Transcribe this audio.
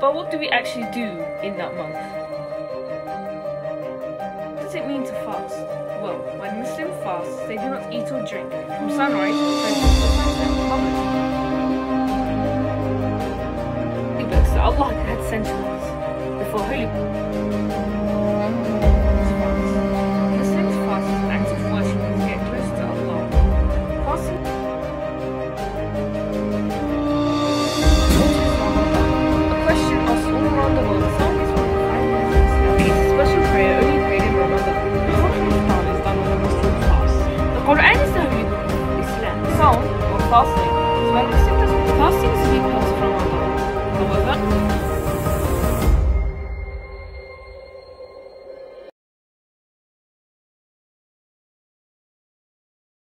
But what do we actually do in that month? What does it mean to fast? Well, when Muslims fast, they do not eat or drink from sunrise to sunset. Books that Allah had sent to us before holy fasting. When the citrus from water. However,